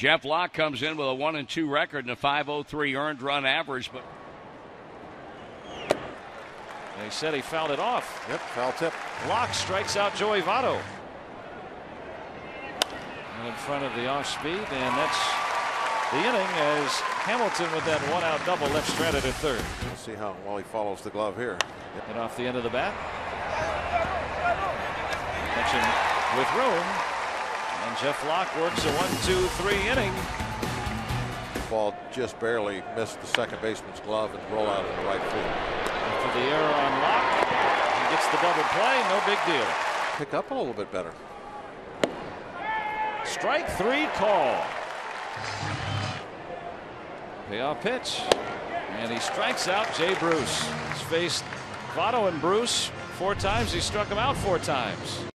Jeff Locke comes in with a 1 and 2 record and a 503 earned run average, but they said he fouled it off. Yep, foul tip. Locke strikes out Joey Votto. And in front of the off speed, and that's the inning as Hamilton with that one out double left stranded at third. Let's see how well he follows the glove here. Yep. And off the end of the bat. Catching with room. And Jeff Locke works a one, two, three inning. Ball just barely missed the second baseman's glove and roll out in the right field. After the error on Locke, he gets the double play, no big deal. Pick up a little bit better. Strike three call. Payoff pitch. And he strikes out Jay Bruce. He's faced Votto and Bruce four times. He struck him out four times.